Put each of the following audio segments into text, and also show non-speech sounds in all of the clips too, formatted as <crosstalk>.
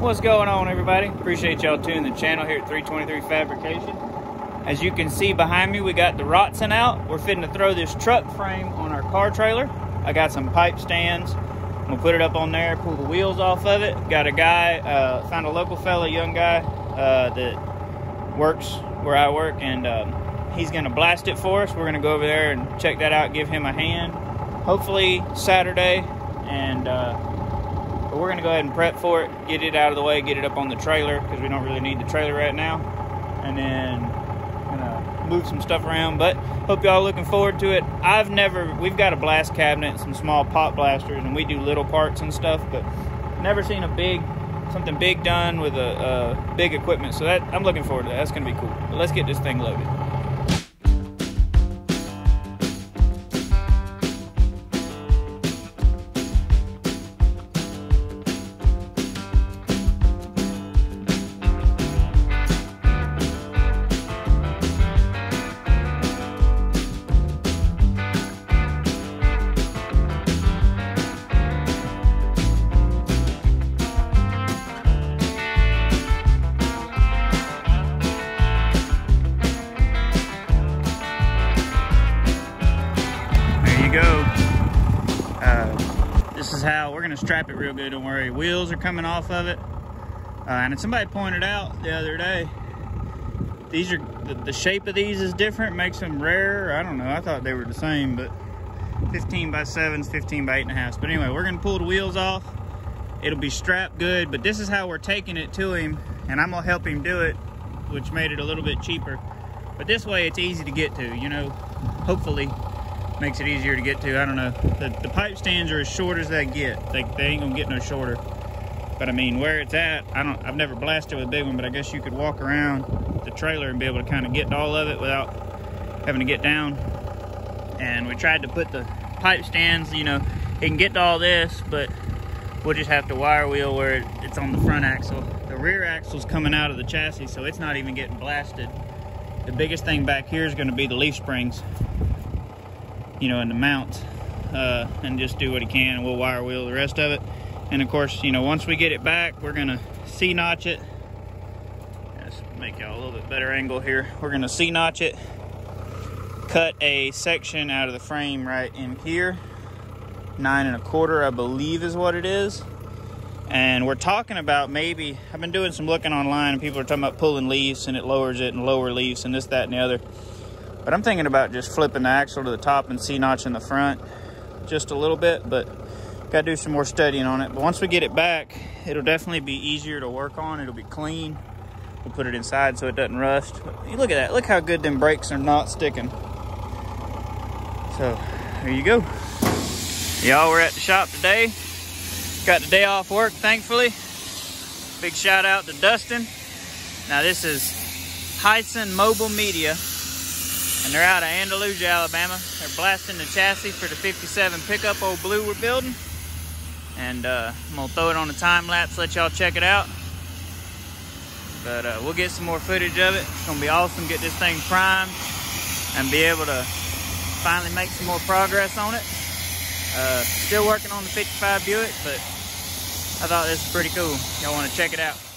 What's going on, everybody? Appreciate y'all tuning the channel here at 323 Fabrication. As you can see behind me, we got the Datsun out. We're fitting to throw this truck frame on our car trailer. I got some pipe stands. I'm gonna put it up on there, pull the wheels off of it. Got a guy, uh, found a local fella, young guy, uh, that works where I work, and um, he's gonna blast it for us. We're gonna go over there and check that out, give him a hand. Hopefully Saturday, and uh, we're gonna go ahead and prep for it, get it out of the way, get it up on the trailer because we don't really need the trailer right now, and then gonna move some stuff around. But hope y'all looking forward to it. I've never, we've got a blast cabinet, some small pot blasters, and we do little parts and stuff, but never seen a big, something big done with a, a big equipment. So that I'm looking forward to that. That's gonna be cool. But let's get this thing loaded. Strap it real good. Don't worry. Wheels are coming off of it. Uh, and somebody pointed out the other day, these are the, the shape of these is different, makes them rarer. I don't know. I thought they were the same, but 15 by 7s, 15 by 8.5. But anyway, we're gonna pull the wheels off. It'll be strapped good, but this is how we're taking it to him, and I'm gonna help him do it, which made it a little bit cheaper. But this way, it's easy to get to. You know, hopefully makes it easier to get to. I don't know. The, the pipe stands are as short as they get. They, they ain't gonna get no shorter. But I mean, where it's at, I don't. I've never blasted with a big one, but I guess you could walk around the trailer and be able to kind of get to all of it without having to get down. And we tried to put the pipe stands. You know, it can get to all this, but we'll just have to wire wheel where it, it's on the front axle. The rear axle's coming out of the chassis, so it's not even getting blasted. The biggest thing back here is going to be the leaf springs you know, in the mount uh, and just do what he can and we'll wire wheel the rest of it. And of course, you know, once we get it back, we're gonna C-notch it. Let's make y'all a little bit better angle here. We're gonna C-notch it, cut a section out of the frame right in here. Nine and a quarter, I believe is what it is. And we're talking about maybe, I've been doing some looking online and people are talking about pulling leaves and it lowers it and lower leaves and this, that, and the other. But I'm thinking about just flipping the axle to the top and C-notching the front just a little bit, but gotta do some more studying on it. But once we get it back, it'll definitely be easier to work on. It'll be clean. We'll put it inside so it doesn't rust. But look at that. Look how good them brakes are not sticking. So there you go. Y'all, we're at the shop today. Got the day off work, thankfully. Big shout out to Dustin. Now this is Hyson Mobile Media and they're out of Andalusia, Alabama. They're blasting the chassis for the 57 pickup old blue we're building. And uh, I'm gonna throw it on a time lapse, let y'all check it out. But uh, we'll get some more footage of it. It's gonna be awesome, get this thing primed and be able to finally make some more progress on it. Uh, still working on the 55 Buick, but I thought this was pretty cool. Y'all wanna check it out.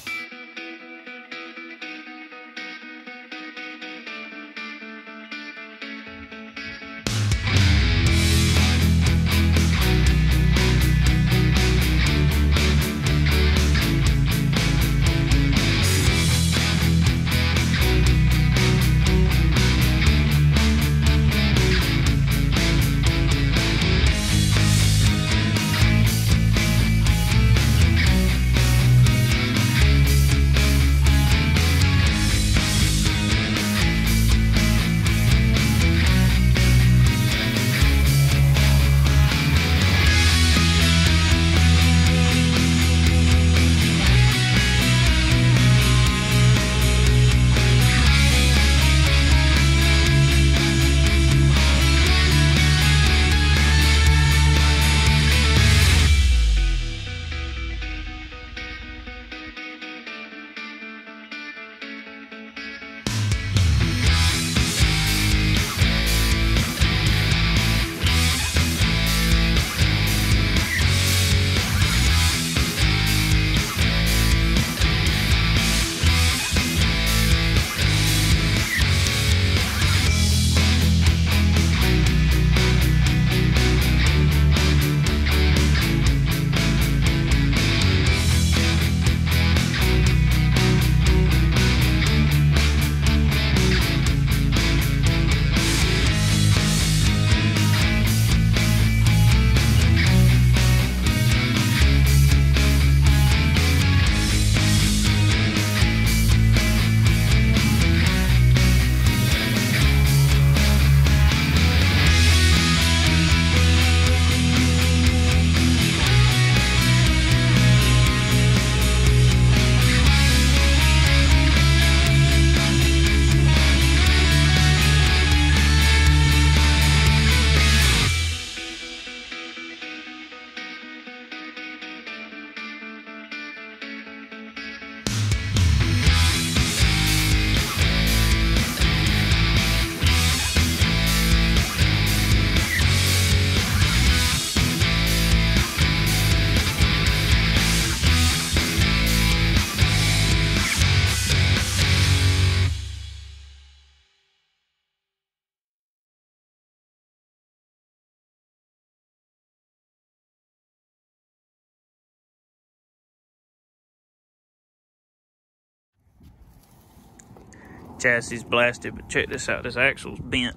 Chassis is blasted, but check this out. This axle's bent.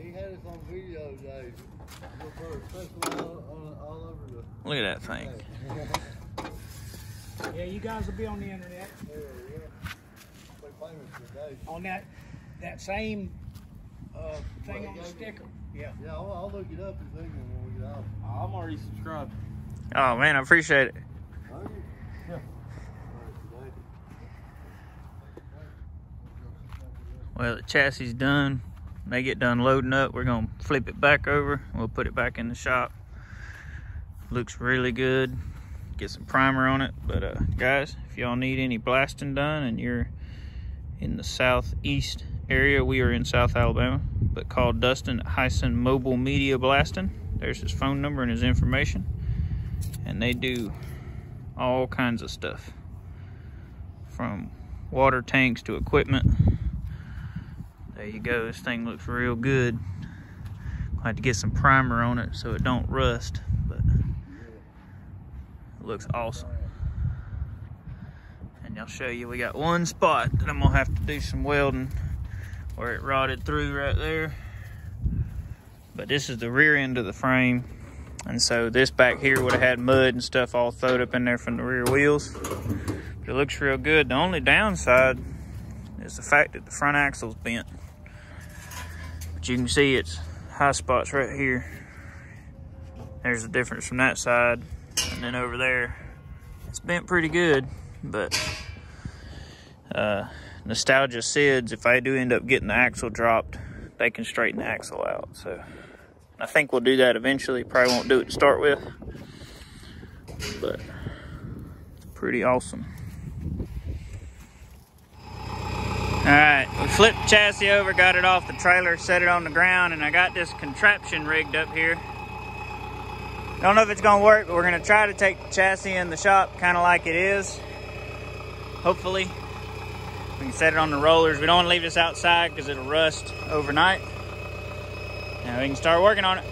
He had us on video days. All, all over the Look at that thing. <laughs> Yeah, you guys will be on the internet. Yeah, yeah. They famous today. On that that same uh, thing on the sticker. Yeah. Yeah, I'll, I'll look it up this evening when we get out. I'm already subscribed. Oh man, I appreciate it. <laughs> Are you? Yeah. All right, Well, the chassis is done. They get done loading up. We're gonna flip it back over. We'll put it back in the shop. Looks really good. Get some primer on it. But uh, guys, if y'all need any blasting done and you're in the southeast area, we are in South Alabama. But call Dustin at Hyson Mobile Media Blasting. There's his phone number and his information. And they do all kinds of stuff. From water tanks to equipment. There you go. This thing looks real good. I have to get some primer on it so it don't rust, but it looks awesome. And I'll show you. We got one spot that I'm gonna have to do some welding where it rotted through right there. But this is the rear end of the frame. And so this back here would have had mud and stuff all thrown up in there from the rear wheels. But it looks real good. The only downside is the fact that the front axle's bent. You can see it's high spots right here. There's the difference from that side. And then over there, it's bent pretty good, but uh, Nostalgia Sids, if I do end up getting the axle dropped, they can straighten the axle out. So I think we'll do that eventually. Probably won't do it to start with, but it's pretty awesome. All right, we flipped the chassis over, got it off the trailer, set it on the ground, and I got this contraption rigged up here. Don't know if it's gonna work, but we're gonna try to take the chassis in the shop kind of like it is. Hopefully. We can set it on the rollers. We don't wanna leave this outside because it'll rust overnight. Now we can start working on it.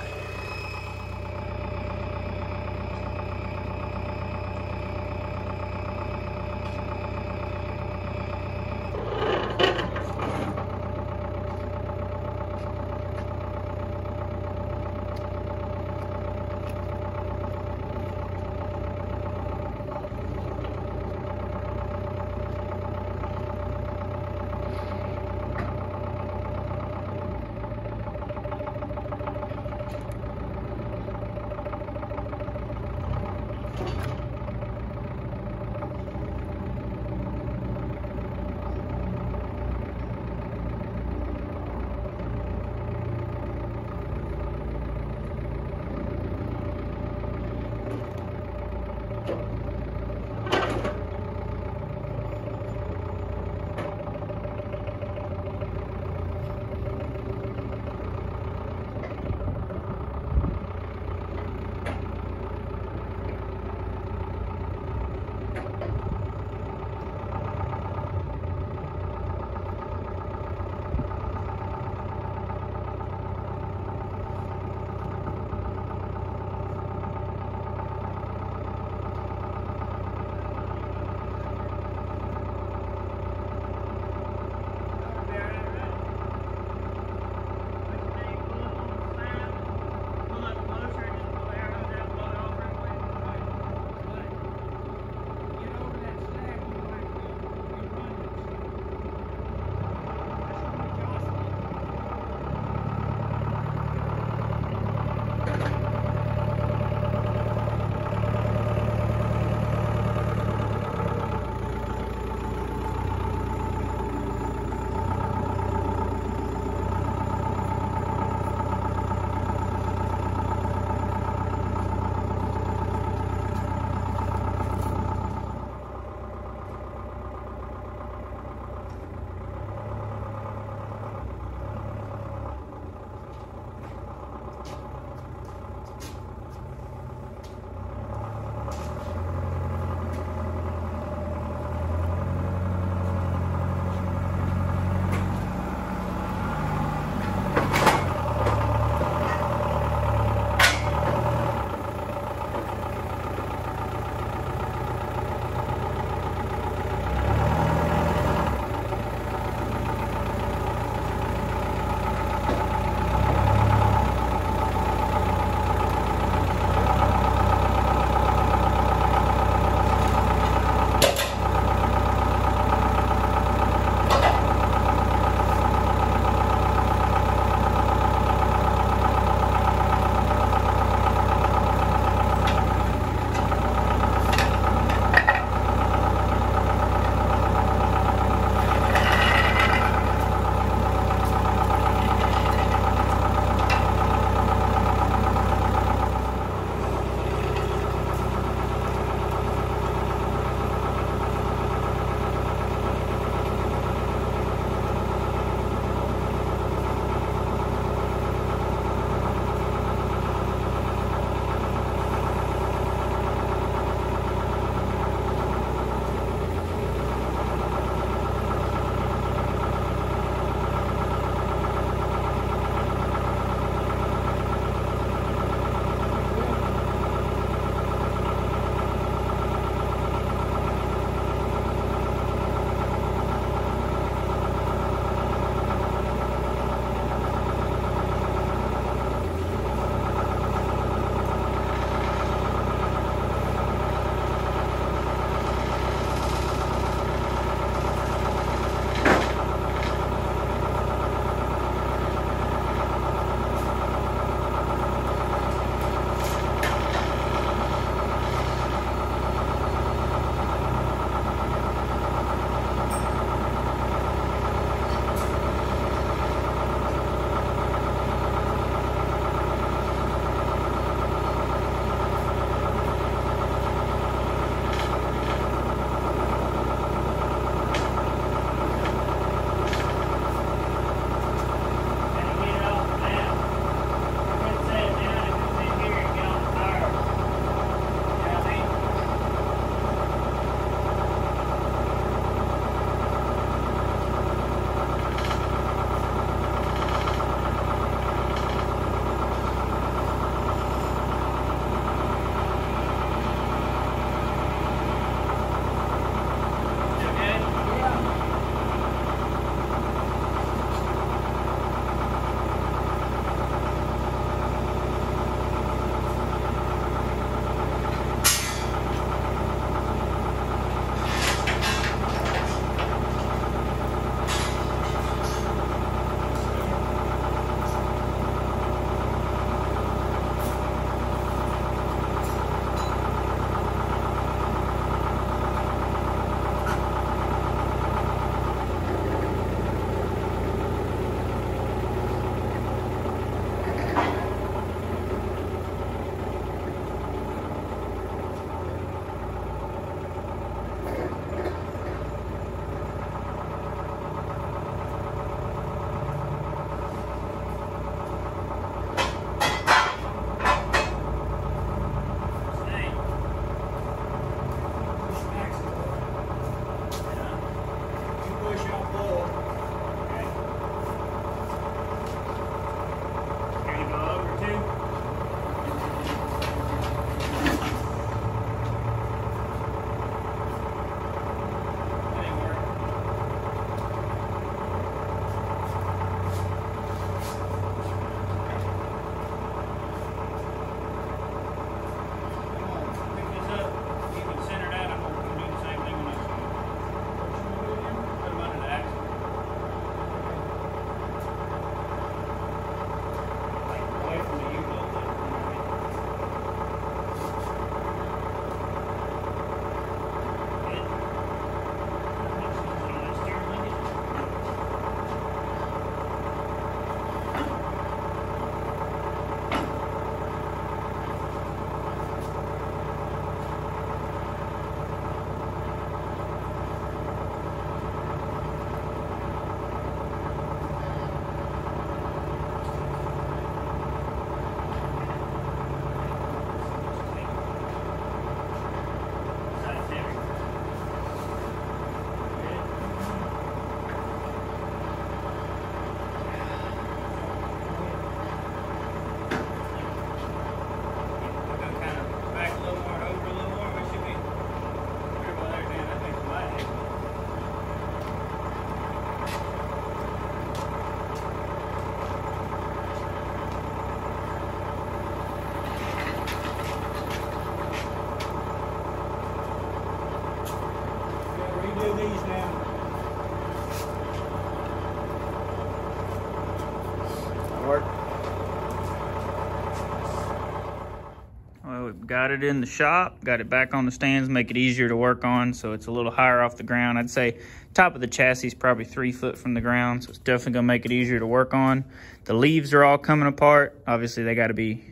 Got it in the shop, got it back on the stands, make it easier to work on, so it's a little higher off the ground. I'd say top of the chassis is probably three foot from the ground, so it's definitely gonna make it easier to work on. The leaves are all coming apart. Obviously, they gotta be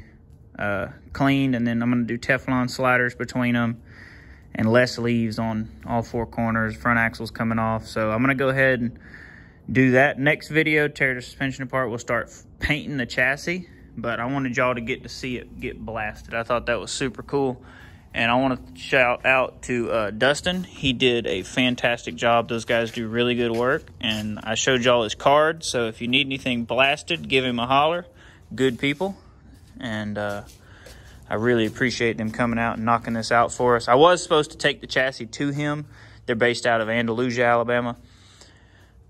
uh, cleaned, and then I'm gonna do Teflon sliders between them and less leaves on all four corners. Front axle's coming off, so I'm gonna go ahead and do that. Next video, tear the suspension apart, we'll start painting the chassis, but I wanted y'all to get to see it get blasted. I thought that was super cool. And I want to shout out to uh, Dustin. He did a fantastic job. Those guys do really good work. And I showed y'all his card. So if you need anything blasted, give him a holler. Good people. And uh, I really appreciate them coming out and knocking this out for us. I was supposed to take the chassis to him. They're based out of Andalusia, Alabama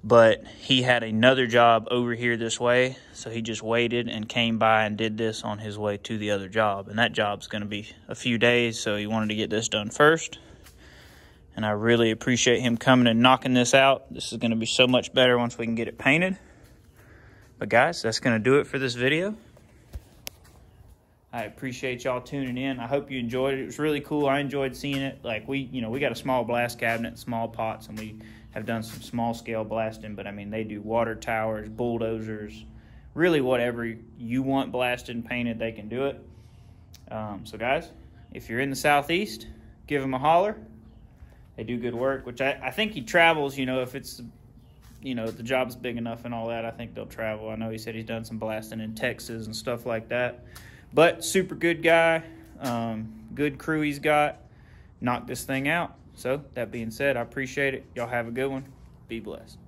but he had another job over here this way so he just waited and came by and did this on his way to the other job. And that job's going to be a few days so he wanted to get this done first. And i really appreciate him coming and knocking this out. This is going to be so much better once we can get it painted. But guys that's going to do it for this video I appreciate y'all tuning in. I hope you enjoyed it. It was really cool. I enjoyed seeing it. Like we, you know, we got a small blast cabinet, small pots, and we have done some small scale blasting. But I mean, they do water towers, bulldozers, really whatever you want blasted and painted, they can do it. Um, so guys, if you're in the southeast, give them a holler. They do good work, which I, I think he travels. You know, if it's you know the job's big enough and all that, I think they'll travel. I know he said he's done some blasting in Texas and stuff like that. But super good guy, um, good crew he's got. Knocked this thing out. So that being said, I appreciate it. Y'all have a good one. Be blessed.